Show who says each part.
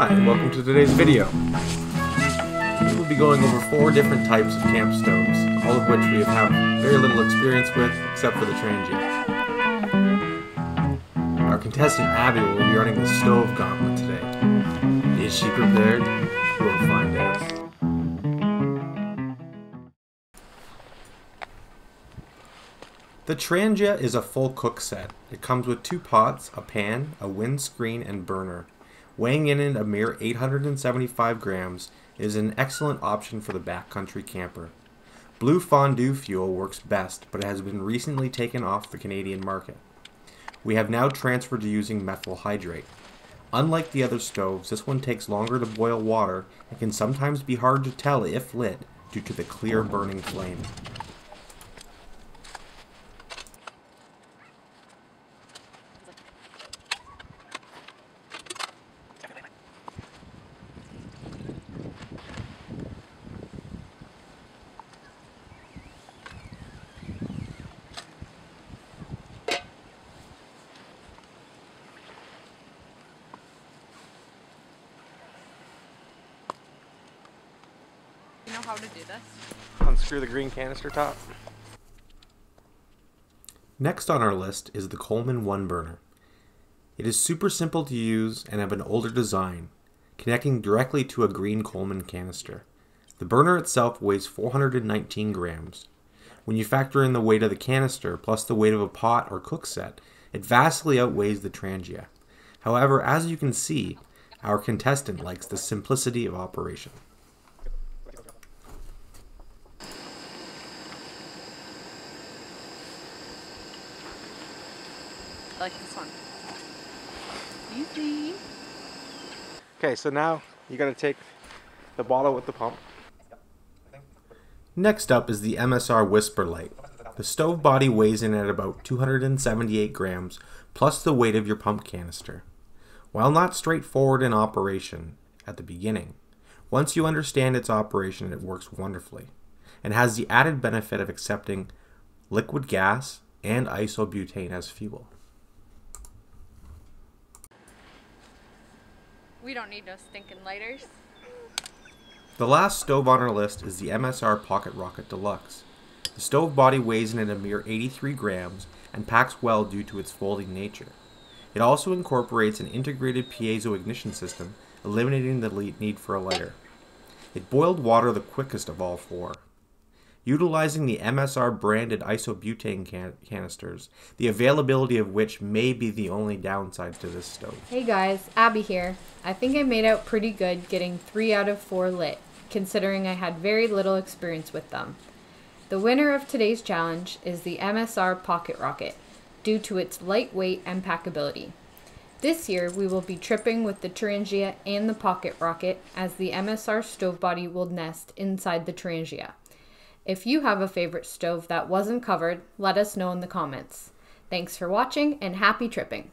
Speaker 1: Hi, and welcome to today's video. We will be going over four different types of camp stoves, all of which we have had very little experience with, except for the Trangia. Our contestant Abby will be running the stove gauntlet today. Is she prepared? We'll find out. The Trangia is a full cook set. It comes with two pots, a pan, a windscreen, and burner. Weighing in at a mere 875 grams, it is an excellent option for the backcountry camper. Blue fondue fuel works best, but it has been recently taken off the Canadian market. We have now transferred to using methyl hydrate. Unlike the other stoves, this one takes longer to boil water and can sometimes be hard to tell if lit due to the clear burning flame.
Speaker 2: Know how to do this?
Speaker 1: Unscrew the green canister top. Next on our list is the Coleman One Burner. It is super simple to use and have an older design, connecting directly to a green Coleman canister. The burner itself weighs 419 grams. When you factor in the weight of the canister plus the weight of a pot or cook set, it vastly outweighs the Trangia. However, as you can see, our contestant likes the simplicity of operation.
Speaker 2: Like this one. Easy.
Speaker 1: Okay, so now you gotta take the bottle with the pump. Next up is the MSR Whisperlite. The stove body weighs in at about 278 grams, plus the weight of your pump canister. While not straightforward in operation at the beginning, once you understand its operation, it works wonderfully, and has the added benefit of accepting liquid gas and isobutane as fuel.
Speaker 2: We don't need no stinking lighters.
Speaker 1: The last stove on our list is the MSR Pocket Rocket Deluxe. The stove body weighs in at a mere 83 grams and packs well due to its folding nature. It also incorporates an integrated piezo ignition system, eliminating the need for a lighter. It boiled water the quickest of all four. Utilizing the MSR branded isobutane can- canisters, the availability of which may be the only downside to this stove.
Speaker 3: Hey guys, Abby here. I think I made out pretty good getting 3 out of 4 lit, considering I had very little experience with them. The winner of today's challenge is the MSR Pocket Rocket, due to its lightweight and packability. This year we will be tripping with the Trangia and the Pocket Rocket as the MSR stove body will nest inside the Trangia. If you have a favorite stove that wasn't covered, let us know in the comments. Thanks for watching and happy tripping!